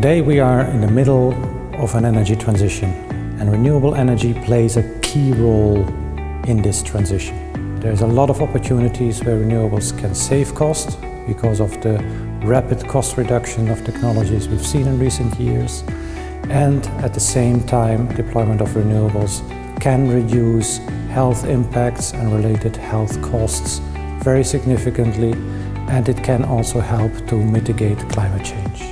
Today we are in the middle of an energy transition and renewable energy plays a key role in this transition. There's a lot of opportunities where renewables can save cost because of the rapid cost reduction of technologies we've seen in recent years and at the same time deployment of renewables can reduce health impacts and related health costs very significantly and it can also help to mitigate climate change.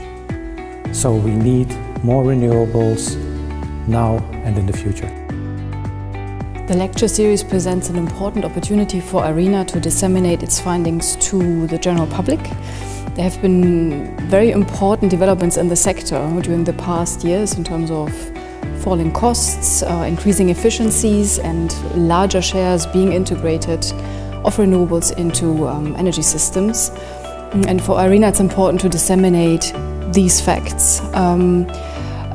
So we need more renewables now and in the future. The lecture series presents an important opportunity for IRENA to disseminate its findings to the general public. There have been very important developments in the sector during the past years in terms of falling costs, uh, increasing efficiencies and larger shares being integrated of renewables into um, energy systems. And for IRENA it's important to disseminate these facts. Um,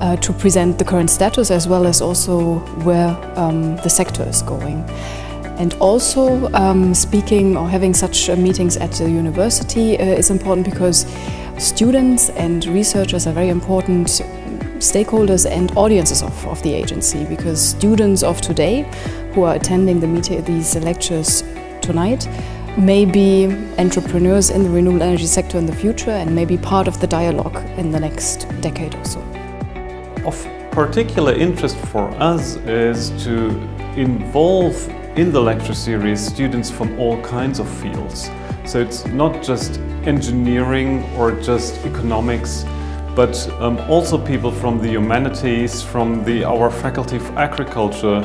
uh, to present the current status as well as also where um, the sector is going. And also um, speaking or having such uh, meetings at the university uh, is important because students and researchers are very important stakeholders and audiences of, of the agency because students of today who are attending the meeting, these lectures tonight may be entrepreneurs in the renewable energy sector in the future and may be part of the dialogue in the next decade or so. Of particular interest for us is to involve in the lecture series students from all kinds of fields. So it's not just engineering or just economics, but um, also people from the humanities, from the, our Faculty of Agriculture,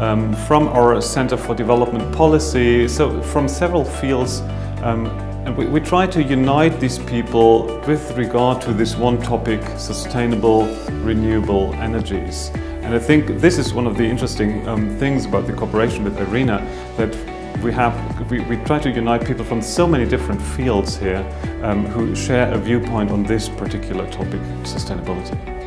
um, from our Center for Development Policy, so from several fields. Um, and we, we, try to unite these people with regard to this one topic, sustainable, renewable energies. And I think this is one of the interesting um, things about the cooperation with IRENA, that we have we, we try to unite people from so many different fields here um, who share a viewpoint on this particular topic, sustainability.